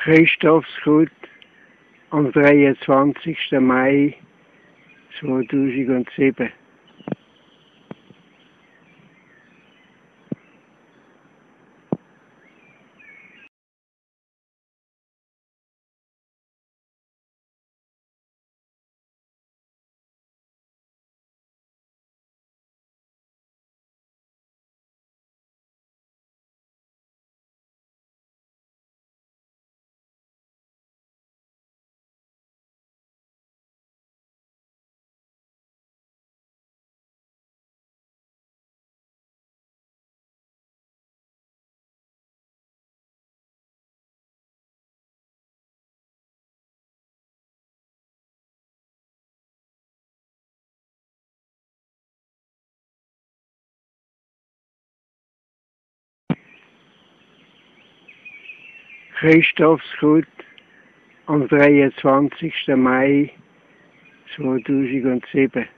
Christophsgut am 23. Mai 2007. Christophsgut am 23. Mai 2007.